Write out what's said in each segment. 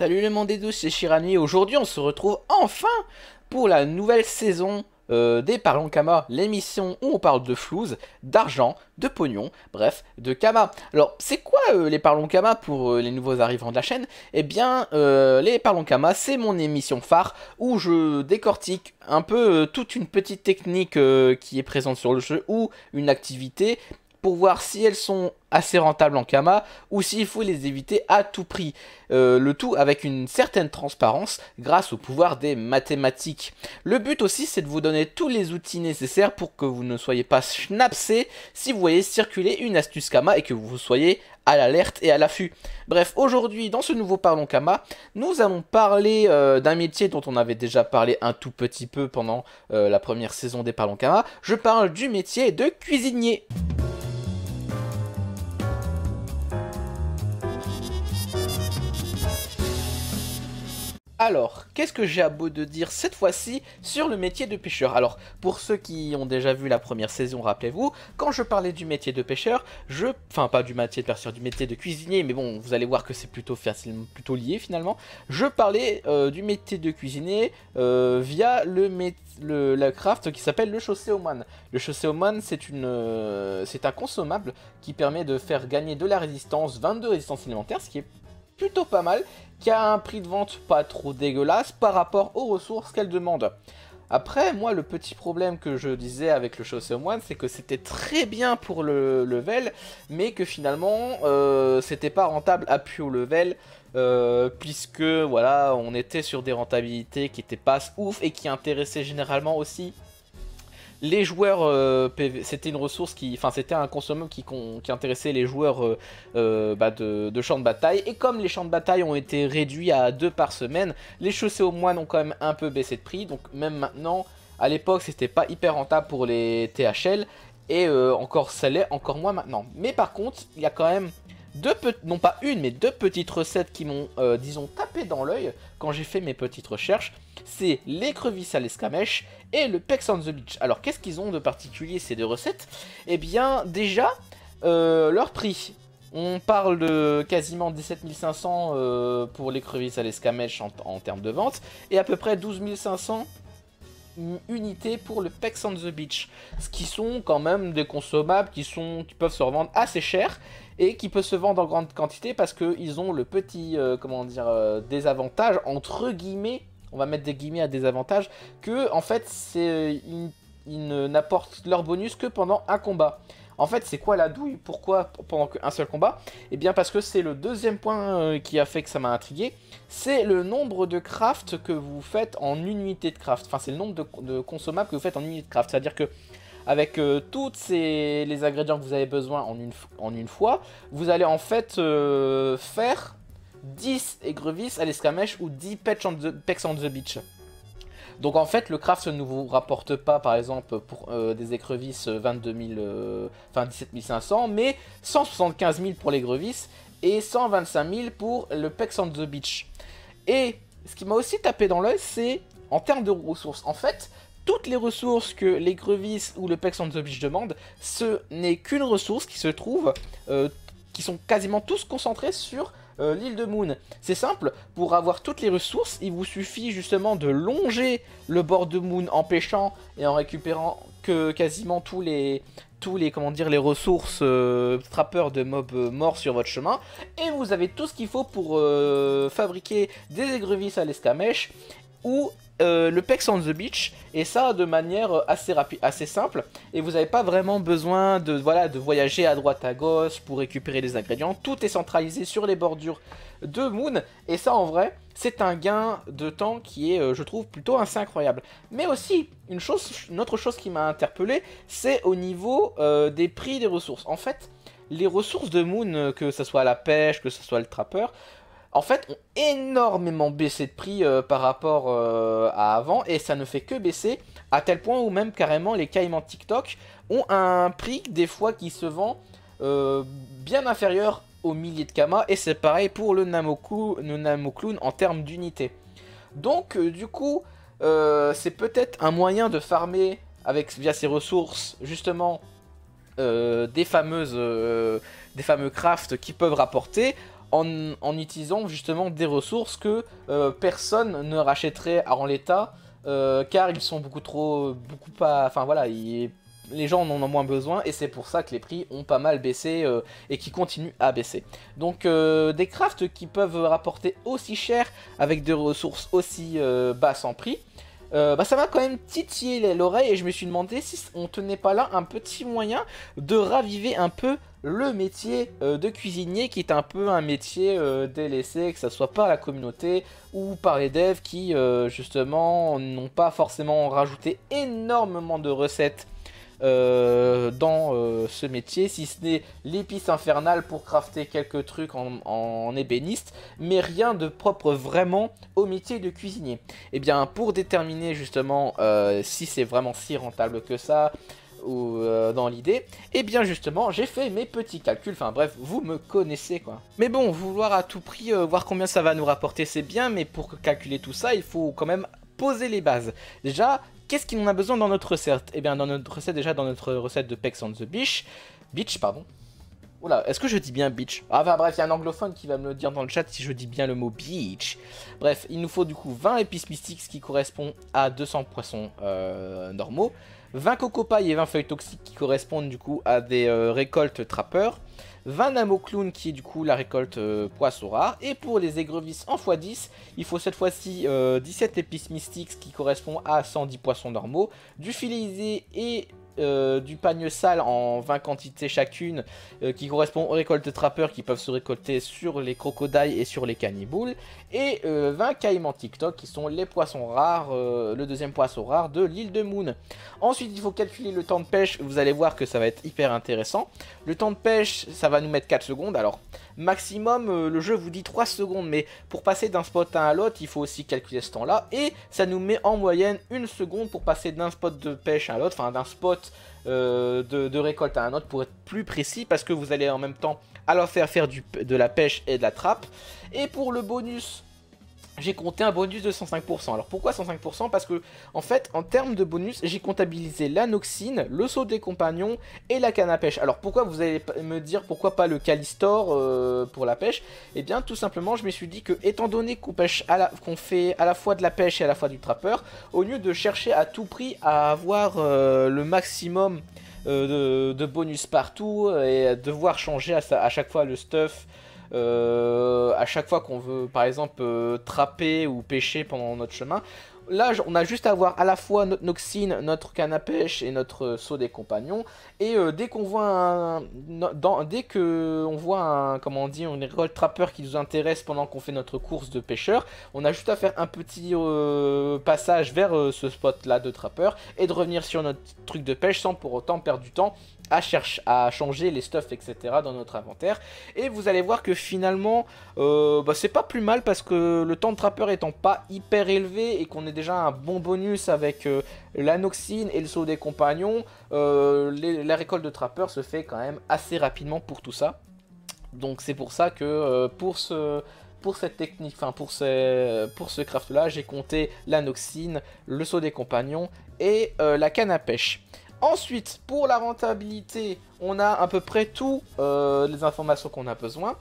Salut le monde des douces, c'est Shirani. Aujourd'hui, on se retrouve enfin pour la nouvelle saison euh, des Parlons Kama, l'émission où on parle de flouze, d'argent, de pognon, bref, de Kama. Alors, c'est quoi euh, les Parlons Kama pour euh, les nouveaux arrivants de la chaîne? Eh bien, les Parlons Kama, c'est mon émission phare où je décortique un peu toute une petite technique qui est présente sur le jeu ou une activité pour voir si elles sont assez rentables en Kama ou s'il faut les éviter à tout prix. Euh, le tout avec une certaine transparence grâce au pouvoir des mathématiques. Le but aussi c'est de vous donner tous les outils nécessaires pour que vous ne soyez pas schnapsé si vous voyez circuler une astuce Kama et que vous soyez à l'alerte et à l'affût. Bref, aujourd'hui dans ce nouveau Parlons Kama, nous allons parler euh, d'un métier dont on avait déjà parlé un tout petit peu pendant euh, la première saison des Parlons Kama. Je parle du métier de cuisinier. Alors, qu'est-ce que j'ai à beau de dire cette fois-ci sur le métier de pêcheur? Alors, pour ceux qui ont déjà vu la première saison, rappelez-vous, quand je parlais du métier de pêcheur, je... Enfin, pas du métier de pêcheur, du métier de cuisinier, mais bon, vous allez voir que c'est plutôt facilement, plutôt lié finalement. Je parlais euh, du métier de cuisinier euh, via le, le craft qui s'appelle le chaussé au. Le chaussé au c'est une, euh, c'est un consommable qui permet de faire gagner de la résistance, 22 résistances élémentaires, ce qui est plutôt pas mal, qui a un prix de vente pas trop dégueulasse par rapport aux ressources qu'elle demande. Après, moi, le petit problème que je disais avec le chaussé au moine, c'est que c'était très bien pour le level, mais que finalement, euh, c'était pas rentable à plus haut level, euh, puisque, voilà, on était sur des rentabilités qui étaient pas ouf et qui intéressaient généralement aussi les joueurs euh, PV, c'était une ressource qui, enfin c'était un consommable qui, intéressait les joueurs euh, euh, bah, de, de champs de bataille. Et comme les champs de bataille ont été réduits à deux par semaine, les chaussées aux moines ont quand même un peu baissé de prix. Donc même maintenant, à l'époque, c'était pas hyper rentable pour les THL. Et encore ça l'est, encore moins maintenant. Mais par contre, il y a quand même deux non pas une, mais deux petites recettes qui m'ont, euh, disons, tapé dans l'œil quand j'ai fait mes petites recherches. C'est l'écrevisse à l'escamèche et le Pex on the Beach. Alors, qu'est-ce qu'ils ont de particulier ces deux recettes? Eh bien, déjà, euh, leur prix. On parle de quasiment 17 500 euh, pour l'écrevisse à l'escamèche en, en, termes de vente, et à peu près 12 500 unités pour le Pex on the Beach. Ce qui sont quand même des consommables qui, sont, qui peuvent se revendre assez cher et qui peut se vendre en grande quantité parce qu'ils ont le petit, euh, comment dire, euh, désavantage, entre guillemets, on va mettre des guillemets à désavantage, que en fait, c'est ils, n'apportent leur bonus que pendant un combat. En fait, c'est quoi la douille? Pourquoi pendant qu'un seul combat? Eh bien parce que c'est le deuxième point euh, qui a fait que ça m'a intrigué. C'est le nombre de craft que vous faites en unité de craft. Enfin, c'est le nombre de, consommables que vous faites en unité de craft. C'est-à-dire que avec euh, tous les ingrédients que vous avez besoin en une, fois, vous allez en fait euh, faire 10 écrevisses à l'escamèche ou 10 pecks on, the, on the beach. Donc en fait, le craft ne vous rapporte pas, par exemple, pour euh, des écrevisses 22 000, enfin 17 500, mais 175 000 pour l'écrevisse et 125 000 pour le Pex on the Beach. Et ce qui m'a aussi tapé dans l'œil, c'est en termes de ressources. En fait, toutes les ressources que l'écrevisse ou le Pex on the Beach demandent, ce n'est qu'une ressource qui se trouve, euh, qui sont quasiment tous concentrés sur euh, l'île de Moon. C'est simple, pour avoir toutes les ressources, il vous suffit justement de longer le bord de Moon en pêchant et en récupérant que quasiment tous les tous les comment dire les ressources euh, trappeurs de mobs morts sur votre chemin et vous avez tout ce qu'il faut pour fabriquer des écrevisses à l'escamèche ou euh, le Pex on the Beach, et ça de manière euh, assez rapide, assez simple, et vous n'avez pas vraiment besoin de, voilà, de voyager à droite à gauche pour récupérer des ingrédients, tout est centralisé sur les bordures de Moon, et ça en vrai, c'est un gain de temps qui est, euh, je trouve, plutôt assez incroyable. Mais aussi, une, chose, une autre chose qui m'a interpellé, c'est au niveau des prix des ressources. En fait, les ressources de Moon, que ce soit la pêche, que ce soit le trappeur, en fait, ont énormément baissé de prix euh, par rapport euh, à avant, et ça ne fait que baisser, à tel point où même carrément les caïmans TikTok ont un prix des fois qui se vend euh, bien inférieur aux milliers de Kama, et c'est pareil pour le Namoku, le Namoclown en termes d'unité. Donc du coup, c'est peut-être un moyen de farmer avec, via ces ressources, justement, des fameuses... des fameux crafts qui peuvent rapporter en, utilisant justement des ressources que personne ne rachèterait en l'état car ils sont beaucoup trop beaucoup pas enfin voilà les gens en ont moins besoin et c'est pour ça que les prix ont pas mal baissé euh, et qui continuent à baisser. Donc euh, des crafts qui peuvent rapporter aussi cher avec des ressources aussi euh, basses en prix. Bah ça m'a quand même titillé l'oreille et je me suis demandé si on tenait pas là un petit moyen de raviver un peu le métier de cuisinier qui est un peu un métier délaissé, que ce soit par la communauté ou par les devs qui justement n'ont pas forcément rajouté énormément de recettes euh, dans euh, ce métier, si ce n'est l'épice infernale pour crafter quelques trucs en, ébéniste, mais rien de propre vraiment au métier de cuisinier. Et eh bien pour déterminer justement euh, si c'est vraiment si rentable que ça, ou dans l'idée, et eh bien justement j'ai fait mes petits calculs, enfin bref, vous me connaissez quoi. Mais bon, vouloir à tout prix voir combien ça va nous rapporter c'est bien, mais pour calculer tout ça, il faut quand même poser les bases. Déjà, Qu'est-ce qu'on a besoin dans notre recette? Eh bien, dans notre recette, déjà, dans notre recette de Pex on the Beach, Beach, pardon. Oula, est-ce que je dis bien beach ah, Enfin bref, il y a un anglophone qui va me le dire dans le chat si je dis bien le mot beach. Bref, il nous faut du coup 20 épices mystiques, ce qui correspond à 200 poissons euh, normaux. 20 coco et 20 feuilles toxiques qui correspondent du coup à des euh, récoltes trappeurs. 20 Namo Clown qui est du coup la récolte euh, poisson rare. Et pour les aigrevisses en x10, il faut cette fois-ci 17 euh, épices mystiques qui correspond à 110 poissons normaux, du filet et euh, du pagne sale en 20 quantités chacune euh, qui correspond aux récoltes trappeurs qui peuvent se récolter sur les crocodiles et sur les canniboules et 20 euh, caïmans TikTok qui sont les poissons rares, le deuxième poisson rare de l'île de Moon. Ensuite il faut calculer le temps de pêche, vous allez voir que ça va être hyper intéressant. Le temps de pêche ça va nous mettre 4 secondes alors maximum le jeu vous dit 3 secondes mais pour passer d'un spot à l'autre il faut aussi calculer ce temps là et ça nous met en moyenne une seconde pour passer d'un spot de pêche à l'autre, enfin d'un spot euh, de, récolte à un autre pour être plus précis parce que vous allez en même temps alors faire faire du, de la pêche et de la trappe. Et pour le bonus j'ai compté un bonus de 105%. Alors pourquoi 105% Parce que en fait, en termes de bonus, j'ai comptabilisé l'anoxine, le saut des compagnons et la canne à pêche. Alors pourquoi vous allez me dire pourquoi pas le calistor euh, pour la pêche? Eh bien tout simplement, je me suis dit que étant donné qu'on qu'on fait à la fois de la pêche et à la fois du trappeur, au lieu de chercher à tout prix à avoir euh, le maximum euh, de, bonus partout et devoir changer à chaque fois le stuff à chaque fois qu'on veut, par exemple, euh, trapper ou pêcher pendant notre chemin. Là, on a juste à avoir à la fois notre noxine, notre canne à pêche et notre saut des compagnons. Et euh, dès qu'on voit un, dès que on voit un, comment on dit, trappeur qui nous intéresse pendant qu'on fait notre course de pêcheur, on a juste à faire un petit passage vers ce spot là de trappeur et de revenir sur notre truc de pêche sans pour autant perdre du temps à, à changer les stuffs, etc. dans notre inventaire. Et vous allez voir que finalement, euh, bah, c'est pas plus mal parce que le temps de trappeur étant pas hyper élevé et qu'on ait déjà un bon bonus avec euh, l'anoxine et le saut des compagnons, euh, la récolte de trappeur se fait quand même assez rapidement pour tout ça. Donc c'est pour ça que pour ce pour cette technique, enfin pour ce, pour ce craft là, j'ai compté l'anoxine, le saut des compagnons et la canne à pêche. Ensuite, pour la rentabilité, on a à peu près toutes euh, les informations qu'on a besoin.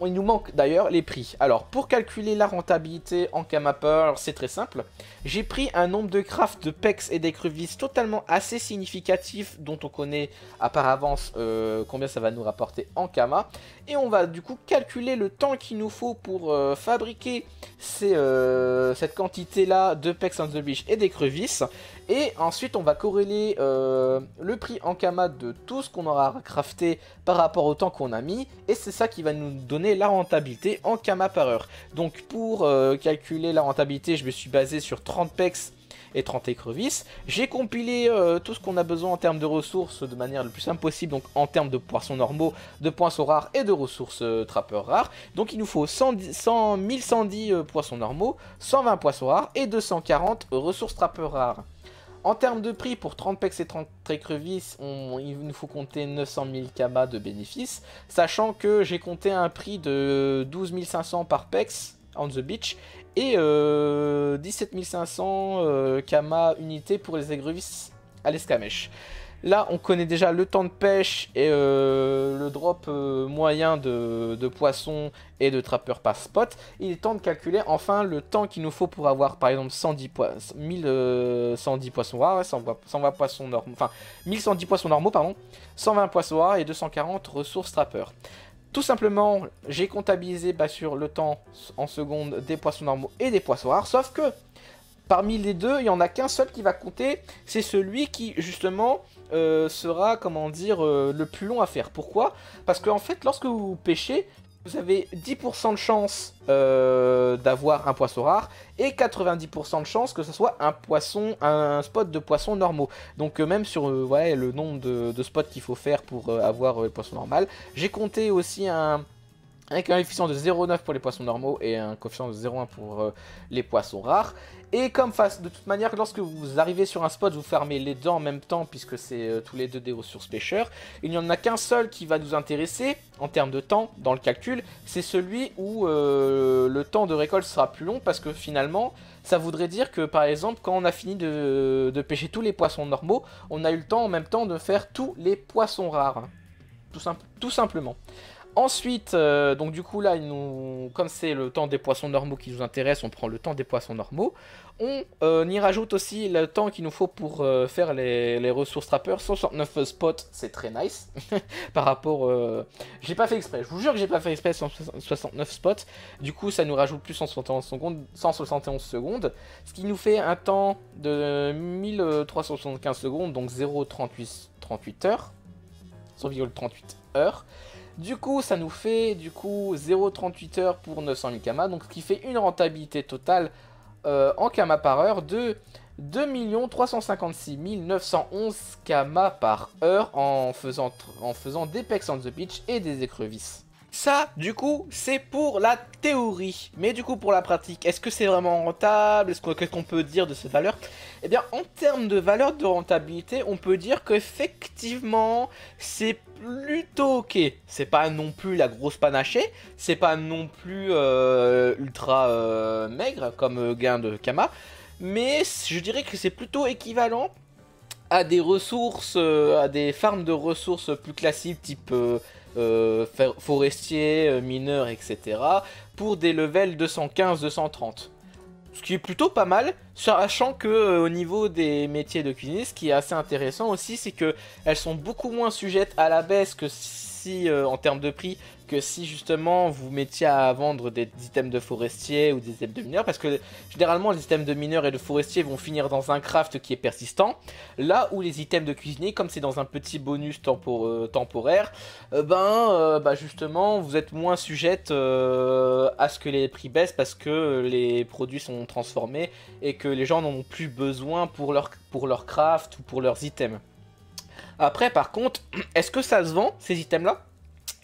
Il nous manque d'ailleurs les prix. Alors, pour calculer la rentabilité en Camapper, c'est très simple. J'ai pris un nombre de crafts de pex et d'écrevisses totalement assez significatif, dont on connaît à par avance euh, combien ça va nous rapporter en Kama. Et on va du coup calculer le temps qu'il nous faut pour euh, fabriquer cette quantité-là de pex on the beach et d'écrevisses. Et ensuite, on va corréler euh, le prix en Kama de tout ce qu'on aura crafté par rapport au temps qu'on a mis. Et c'est ça qui va nous donner la rentabilité en Kama par heure. Donc pour euh, calculer la rentabilité, je me suis basé sur 30 pex et 30 écrevisses. J'ai compilé euh, tout ce qu'on a besoin en termes de ressources de manière le plus simple possible, donc en termes de poissons normaux, de poissons rares et de ressources trappeurs rares. Donc il nous faut 100, 1110 poissons normaux, 120 poissons rares et 240 ressources trappeurs rares. En termes de prix, pour 30 pex et 30 écrevisses, il nous faut compter 900 000 kama de bénéfices, sachant que j'ai compté un prix de 12 500 par pex on the beach et 17 500 kama unité pour les écrevisses à l'escamèche. Là, on connaît déjà le temps de pêche et euh, le drop euh, moyen de, poissons et de trappeurs par spot. Il est temps de calculer enfin le temps qu'il nous faut pour avoir par exemple 110, 1110 poissons rares, 120, poissons normaux, enfin 1110 poissons normaux, pardon, 120 poissons rares et 240 ressources trappeurs. Tout simplement, j'ai comptabilisé bah, sur le temps en secondes des poissons normaux et des poissons rares, sauf que parmi les deux, il n'y en a qu'un seul qui va compter, c'est celui qui justement euh, sera, comment dire, euh, le plus long à faire. Pourquoi? Parce qu'en fait, lorsque vous pêchez, vous avez 10% de chance euh, d'avoir un poisson rare et 90% de chance que ce soit un poisson, un spot de poisson normaux. Donc même sur le nombre de, spots qu'il faut faire pour avoir le poisson normal, j'ai compté aussi un, avec un coefficient de 0,9 pour les poissons normaux et un coefficient de 0,1 pour les poissons rares. Et comme face, de toute manière, lorsque vous arrivez sur un spot, vous fermez les deux en même temps, puisque c'est euh, tous les deux des ressources pêcheurs. Il n'y en a qu'un seul qui va nous intéresser, en termes de temps, dans le calcul, c'est celui où euh, le temps de récolte sera plus long, parce que finalement, ça voudrait dire que, par exemple, quand on a fini de, pêcher tous les poissons normaux, on a eu le temps en même temps de faire tous les poissons rares. Tout simplement. Ensuite, euh, donc du coup là, nous, comme c'est le temps des poissons normaux qui nous intéresse, on prend le temps des poissons normaux. On euh, y rajoute aussi le temps qu'il nous faut pour euh, faire les, ressources trappeurs. 169 spots, c'est très nice par rapport... J'ai pas fait exprès, je vous jure que j'ai pas fait exprès 169 spots. Du coup, ça nous rajoute plus 171 secondes, 171 secondes. Ce qui nous fait un temps de 1375 secondes, donc 0,38 38 heures. 0,38 heures. Du coup, ça nous fait du coup 0,38 heures pour 900 000 kama, donc ce qui fait une rentabilité totale euh, en kama par heure de 2 356 911 kama par heure en faisant, en faisant des pecs on the beach et des écrevisses. Ça, du coup, c'est pour la théorie. Mais du coup, pour la pratique, est-ce que c'est vraiment rentable? Est-ce qu'on peut dire de cette valeur Eh bien, en termes de valeur de rentabilité, on peut dire qu'effectivement, c'est plutôt ok. C'est pas non plus la grosse panachée, c'est pas non plus euh, ultra euh, maigre comme euh, gain de Kama, mais je dirais que c'est plutôt équivalent à des ressources, à des farms de ressources plus classiques type euh, forestier, euh, mineur, etc. pour des levels 215-230. Ce qui est plutôt pas mal, sachant que euh, au niveau des métiers de cuisine, ce qui est assez intéressant aussi, c'est que elles sont beaucoup moins sujettes à la baisse que si, en termes de prix, que si justement vous mettiez à vendre des items de forestier ou des items de mineur, parce que généralement les items de mineur et de forestier vont finir dans un craft qui est persistant, là où les items de cuisinier, comme c'est dans un petit bonus euh, temporaire, euh, ben euh, bah, justement vous êtes moins sujette à ce que les prix baissent parce que les produits sont transformés et que les gens n'en ont plus besoin pour leur, pour leur craft ou pour leurs items. Après par contre, est-ce que ça se vend ces items là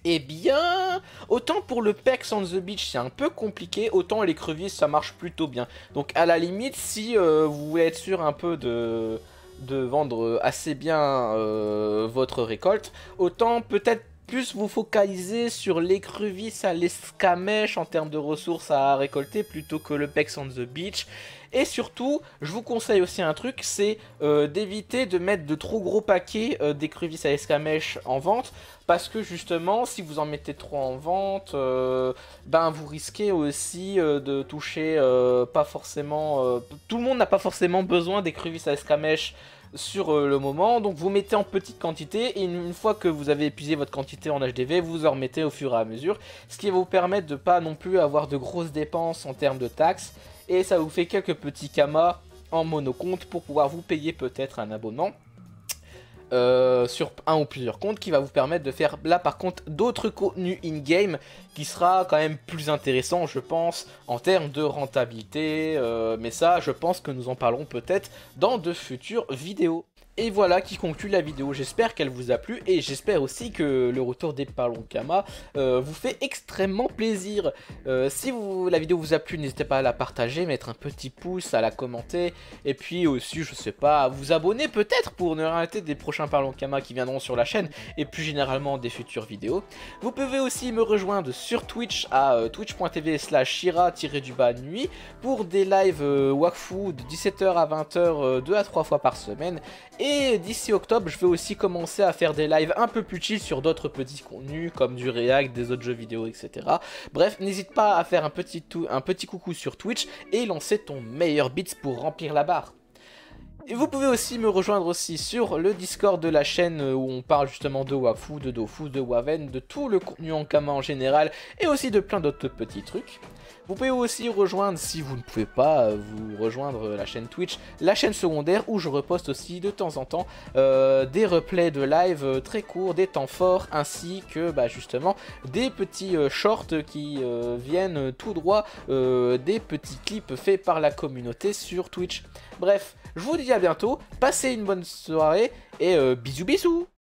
eh bien, autant pour le Pex on the Beach c'est un peu compliqué, autant les crevisses ça marche plutôt bien. Donc à la limite, si euh, vous voulez être sûr un peu de, de vendre assez bien euh, votre récolte, autant peut-être plus vous focaliser sur l'écrevisse à l'escamèche en termes de ressources à récolter plutôt que le Pex on the Beach. Et surtout, je vous conseille aussi un truc, c'est euh, d'éviter de mettre de trop gros paquets euh, d'écrevisses à escamèche en vente. Parce que justement, si vous en mettez trop en vente, euh, ben vous risquez aussi de toucher pas forcément... tout le monde n'a pas forcément besoin d'écrevisses à escamèche sur le moment. Donc vous mettez en petite quantité et une, fois que vous avez épuisé votre quantité en HDV, vous en remettez au fur et à mesure. Ce qui va vous permettre de pas non plus avoir de grosses dépenses en termes de taxes et ça vous fait quelques petits kamas en monocompte pour pouvoir vous payer peut-être un abonnement. Euh, sur un ou plusieurs comptes qui va vous permettre de faire là par contre d'autres contenus in-game qui sera quand même plus intéressant je pense en termes de rentabilité euh, mais ça je pense que nous en parlerons peut-être dans de futures vidéos. Et voilà qui conclut la vidéo, j'espère qu'elle vous a plu et j'espère aussi que le retour des Parlons Kama euh, vous fait extrêmement plaisir. Euh, si la vidéo vous a plu, n'hésitez pas à la partager, mettre un petit pouce, à la commenter et puis aussi, je sais pas, à vous abonner peut-être pour ne rater des prochains Parlons Kama qui viendront sur la chaîne et plus généralement des futures vidéos. Vous pouvez aussi me rejoindre sur Twitch à euh, twitch.tv slash shira-du-bas nuit pour des lives Wakfu de 17h à 20h 2 à 3 fois par semaine Et d'ici octobre, je vais aussi commencer à faire des lives un peu plus chill sur d'autres petits contenus comme du React, des autres jeux vidéo, etc. Bref, n'hésite pas à faire un petit, un petit coucou sur Twitch et lancer ton meilleur beats pour remplir la barre. Et vous pouvez aussi me rejoindre aussi sur le Discord de la chaîne où on parle justement de Wafu, de Dofu, de Waven, de tout le contenu en Kama en général et aussi de plein d'autres petits trucs. Vous pouvez aussi rejoindre, si vous ne pouvez pas vous rejoindre la chaîne Twitch, la chaîne secondaire où je reposte aussi de temps en temps euh, des replays de live euh, très courts, des temps forts, ainsi que bah, justement des petits euh, shorts qui viennent tout droit des petits clips faits par la communauté sur Twitch. Bref, je vous dis à bientôt, passez une bonne soirée et bisous bisous